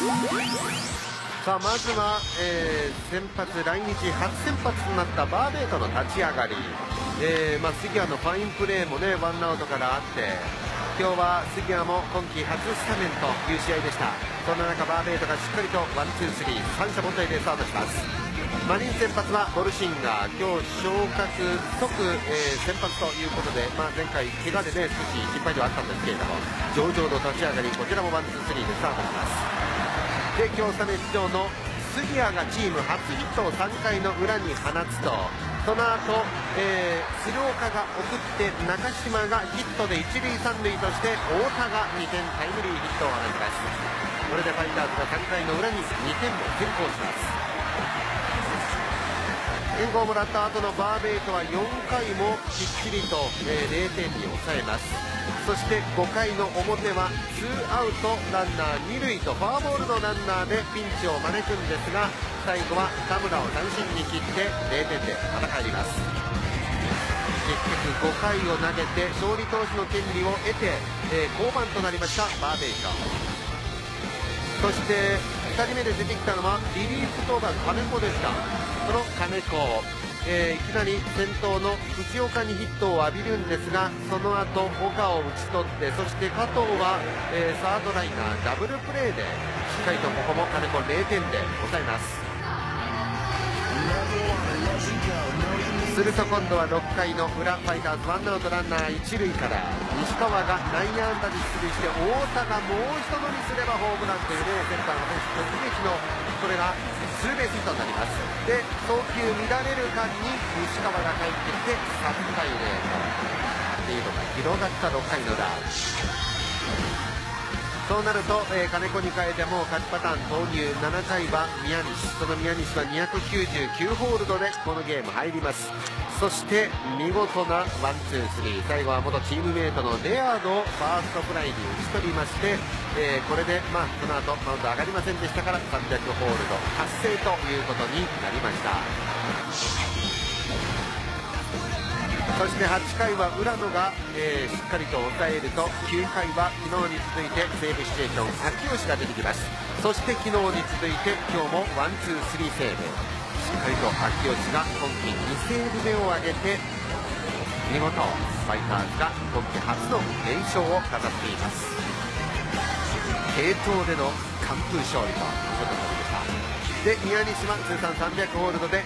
さあまずは、えー、先発来日初先発となったバーベイトの立ち上がり、えーまあ、杉谷のファインプレーもねワンアウトからあって今日は杉谷も今季初スタメンという試合でした。そんな中バーベイトがしっかりとワンツースリー三者凡退でスタートします。マリン先発はボルシンガー今日昇格即、えー、先発ということで、まあ、前回怪我でね少し心配ではあったんですけれども上々の立ち上がりこちらもワンツースリーでスタートします。で今日スタメン出場の杉谷がチーム初ヒットを3回の裏に放つと。その後、えー、鶴岡が送って中島がヒットで一塁三塁として太田が2点タイムリーヒットを放ちます。これでファイターズが3回の裏に2点を先行します。援護をもらった後のバーベイトは4回もきっちりと、え、0点に抑えます。そして5回の表はツーアウトランナー2塁とフォアボールのランナーでピンチを招くんですが最後は田村を三振に切って0点でまた帰ります。結局5回を投げて勝利投手の権利を得て、え、降板となりましたバーベイトそして2人目で出てきたのはリリーフ登板金子でしたその金子えー、いきなり先頭の藤岡にヒットを浴びるんですがその後岡を打ち取ってそして加藤は、えー、サードライナーダブルプレーでしっかりとここも金子0点で抑えます。すると今度は6回の裏ファイターズワンアウトランナー1塁から西川が内野安打で出塁して太田がもう一乗りすればホームランというねセンターの選手直撃のこれがツーベースヒットになります。で送球乱れる間に西川が帰ってきて3対0と。リードが広がった6回の裏。そうなると、えー、金子に変えても勝ちパターン投入。7回は宮西。その宮西は299ホールドでこのゲーム入ります。そして見事なワンツースリー。最後は元チームメートのレアードをファーストフライに打ち取りまして、えー、これで、まあ、その後マウンド上がりませんでしたから300ホールド達成ということになりました。そして8回は浦野が、えー、しっかりと抑えると9回は昨日に続いてセーブシチュエーション秋吉が出てきます。そして昨日に続いて今日もワンツースリーセーブ。しっかりと秋吉が今季2セーブ目を挙げて見事ファイターズが今季初の連勝を飾っています。継投での完封勝利ということになりました。で宮西は通算300ホールドで